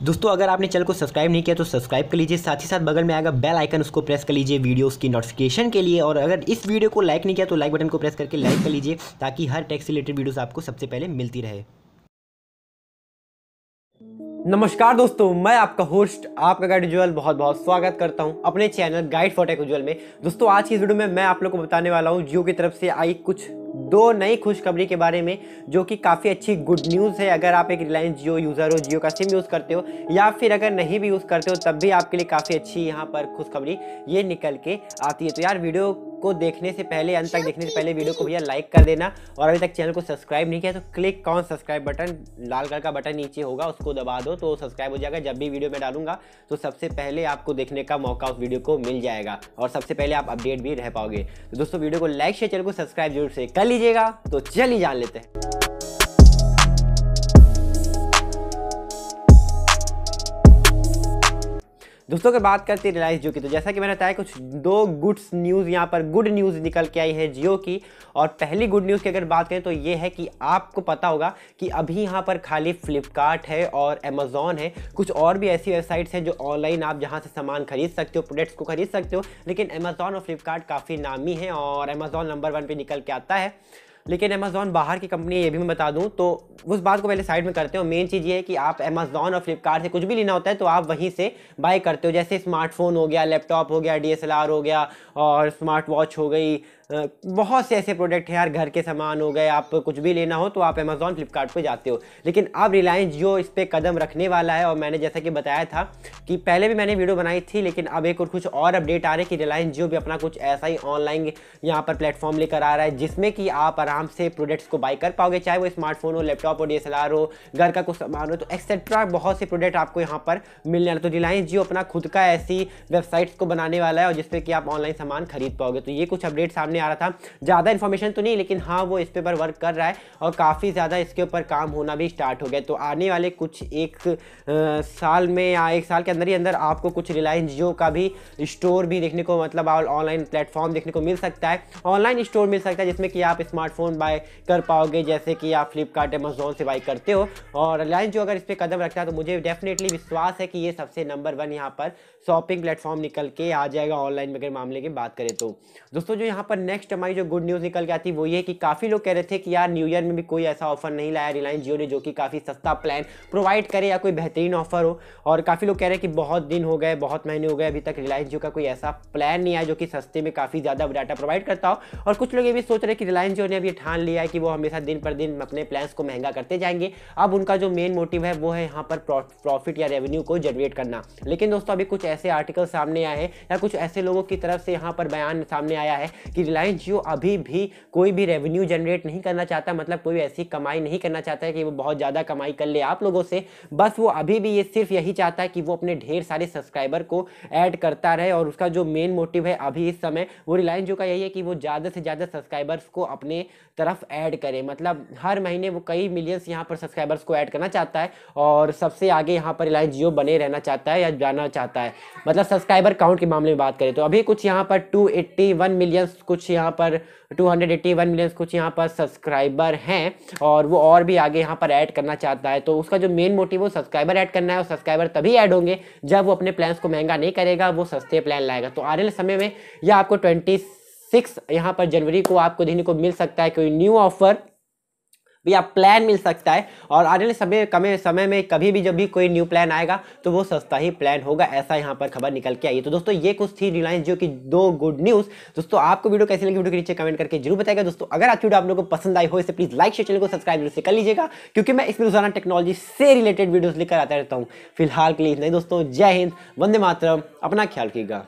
दोस्तों, अगर आपने चैनल को सब्सक्राइब नहीं किया तो सब्सक्राइब कर लीजिए, साथ ही साथ बगल में आएगा बेल आइकन, उसको प्रेस कर लीजिए वीडियोस की नोटिफिकेशन के लिए। और अगर इस वीडियो को लाइक नहीं किया तो लाइक बटन को प्रेस करके लाइक कर लीजिए, ताकि हर टैक्स रिलेटेड वीडियोस आपको सबसे पहले मिलती रहे। नमस्कार दोस्तों, मैं आपका होस्ट आपका गाइड उज्ज्वल बहुत बहुत स्वागत करता हूँ अपने channel guide for tech Ujjwal में। दोस्तों, आज की इस वीडियो में मैं आप लोग को बताने वाला हूँ जियो की तरफ़ से आई कुछ दो नई खुशखबरी के बारे में, जो कि काफ़ी अच्छी गुड न्यूज़ है। अगर आप एक रिलायंस जियो यूज़र हो, जियो का सिम यूज़ करते हो, या फिर अगर नहीं भी यूज़ करते हो, तब भी आपके लिए काफ़ी अच्छी यहाँ पर खुशखबरी ये निकल के आती है। तो यार वीडियो को देखने से पहले अंत तक देखने से पहले वीडियो को भैया लाइक कर देना और अभी तक चैनल को सब्सक्राइब नहीं किया तो क्लिक कौन सब्सक्राइब बटन लाल कलर का बटन नीचे होगा उसको दबा दो तो सब्सक्राइब हो जाएगा। जब भी वीडियो में डालूँगा तो सबसे पहले आपको देखने का मौका उस वीडियो को मिल जाएगा और सबसे पहले आप अपडेट भी रह पाओगे। तो दोस्तों वीडियो को लाइक शेयर चैनल को सब्सक्राइब ज़रूर से कर लीजिएगा। तो चलिए जान लेते हैं। दोस्तों की बात करते हैं रिलायंस जियो की तो जैसा कि मैंने बताया, कुछ दो गुड्स न्यूज़ यहाँ पर, गुड न्यूज़ निकल के आई है जियो की। और पहली गुड न्यूज़ की अगर बात करें तो ये है कि आपको पता होगा कि अभी यहाँ पर खाली फ्लिपकार्ट है और अमेज़ॉन है। कुछ और भी ऐसी वेबसाइट्स हैं जो ऑनलाइन आप जहाँ से सामान खरीद सकते हो, प्रोडक्ट्स को खरीद सकते हो, लेकिन अमेज़ॉन और फ्लिपकार्ट काफ़ी नामी है और अमेज़ॉन नंबर वन पर निकल के आता है। लेकिन अमेजोन बाहर की कंपनी है, ये भी मैं बता दूँ तो उस बात को पहले साइड में करते हो। मेन चीज़ ये है कि आप अमेजोन और फ्लिपकार्ट से कुछ भी लेना होता है तो आप वहीं से बाय करते हो। जैसे स्मार्टफ़ोन हो गया लैपटॉप हो गया डीएसएलआर हो गया, और स्मार्ट वॉच हो गई बहुत से ऐसे प्रोडक्ट हैं यार, घर के सामान हो गए, आप कुछ भी लेना हो तो आप अमेजोन फ्लिपकार्ट जाते हो। लेकिन अब रिलायंस जियो इस पर कदम रखने वाला है और मैंने जैसा कि बताया था कि पहले भी मैंने वीडियो बनाई थी, लेकिन अब एक और कुछ और अपडेट आ रहे हैं कि रिलायंस जियो भी अपना कुछ ऐसा ही ऑनलाइन यहाँ पर प्लेटफॉर्म लेकर आ रहा है, जिसमें कि आप आराम से प्रोडक्ट्स को बाई कर पाओगे, चाहे वो स्मार्टफ़ोन हो लैपटॉप हो डीएसएलआर हो, घर का कुछ सामान हो तो एक्सेट्रा बहुत से प्रोडक्ट आपको यहाँ पर मिलने तो रिलायंस जियो अपना खुद का ऐसी वेबसाइट्स को बनाने वाला है और जिसमें कि आप ऑनलाइन सामान खरीद पाओगे। तो ये कुछ अपडेट सामने सामने आ रहा था। ज़्यादा इन्फॉर्मेशन तो नहीं लेकिन हाँ वो इस पर वर्क कर रहा है और काफ़ी ज़्यादा इसके ऊपर काम होना भी स्टार्ट हो गया। तो आने वाले कुछ एक आ, साल में या एक साल के अंदर ही अंदर आपको कुछ रिलायंस जियो का भी स्टोर भी देखने को मतलब ऑनलाइन प्लेटफॉर्म देखने को मिल सकता है। ऑनलाइन स्टोर मिल सकता है जिसमें कि आप स्मार्टफ़ोन बाय कर पाओगे जैसे कि आप फ्लिपकार्ट अमेजोन से बाई करते हो। और रिलायंस जो अगर इस पर कदम रखता है तो मुझे डेफिनेटली विश्वास है कि ये सबसे नंबर वन यहाँ पर शॉपिंग प्लेटफॉर्म निकल के आ जाएगा ऑनलाइन में अगर मामले की बात करें तो। दोस्तों जो यहाँ पर नेक्स्ट हमारी जो गुड न्यूज़ निकल के आती वो ये कि काफ़ी लोग कह रहे थे कि यार न्यू ईयर में भी कोई ऐसा ऑफ़र नहीं लाया रिलायंस जियो ने, जो कि काफ़ी सस्ता प्लान प्रोवाइड करे या कोई बेहतरीन ऑफ़र हो। और काफ़ी लोग कह रहे हैं कि बहुत दिन हो गए, बहुत महीने हो गए, अभी तक रिलायंस जियो का कोई ऐसा प्लान नहीं आया जो कि सस्ते में काफ़ी ज़्यादा डाटा प्रोवाइड करता हो। और कुछ लोग ये भी सोच रहे हैं कि रिलायंस जियो ने अभी ठान लिया है कि वो हमेशा दिन पर दिन अपने प्लान्स को महँगा करते जाएँगे। अब उनका जो मेन मोटिव है वो है यहाँ पर प्रॉफिट या रेवेन्यू को जनरेट करना। लेकिन दोस्तों, अभी कुछ ऐसे आर्टिकल सामने आए हैं या कुछ ऐसे लोगों की तरफ़ से यहाँ पर बयान सामने आया है कि रिलायंस जियो अभी भी कोई भी रेवेन्यू जनरेट नहीं करना चाहता मतलब कोई ऐसी कमाई नहीं करना चाहता है कि वो बहुत ज़्यादा कमाई कर ले आप लोगों से, बस वो अभी भी ये सिर्फ़ यही चाहता है कि वो अपने ढेर सारे सब्सक्राइबर को ऐड करता रहे और उसका जो मेन मोटिव है अभी इस समय, वो रिलायंस जो का यही है कि वो ज़्यादा से ज़्यादा सब्सक्राइबर्स को अपने तरफ़ ऐड करे। मतलब हर महीने वो कई मिलियंस यहाँ पर सब्सक्राइबर्स को ऐड करना चाहता है और सबसे आगे यहाँ पर रिलायंस जियो बने रहना चाहता है या जाना चाहता है। मतलब सब्सक्राइबर काउंट के मामले में बात करें तो अभी कुछ यहाँ पर टू एट्टी वन मिलियंस कुछ यहाँ पर two hundred eighty one millions कुछ यहाँ पर सब्सक्राइबर हैं और वो और भी आगे यहाँ पर ऐड करना चाहता है तो उसका जो मेन मोटिव वो सब्सक्राइबर ऐड करना है और सब्सक्राइबर तभी ऐड होंगे जब वो अपने प्लान्स को महँगा नहीं करेगा, वो सस्ते प्लान लाएगा। तो आने वाले समय में यह आपको ट्वेंटी सिक्स यहाँ पर जनवरी को आपको देखने को मिल सकता है, कोई न्यू ऑफ़र भी आप प्लान मिल सकता है। और आने वाले समय कमे समय में कभी भी जब भी कोई न्यू प्लान आएगा तो वो सस्ता ही प्लान होगा, ऐसा यहाँ पर खबर निकल के आई है। तो दोस्तों, ये कुछ थी रिलायंस जो कि दो गुड न्यूज़ दोस्तों, आपको वीडियो कैसी लगी, वीडियो के नीचे कमेंट करके ज़रूर बताएगा दोस्तों, अगर आपकी वीडियो आप लोगों को पसंद आई हो, इसे प्लीज़ लाइक शेयर चैनल को सब्सक्राइब ज़रूर से कर लीजिएगा। क्योंकि मैं इसमें रोज़ाना टेक्नोलॉजी से रिलेटेड वीडियोज़ लेकर आता रहता हूँ। फ़िलहाल के लिए नहीं दोस्तों, जय हिंद, वंदे मातरम, अपना ख्याल रखिएगा।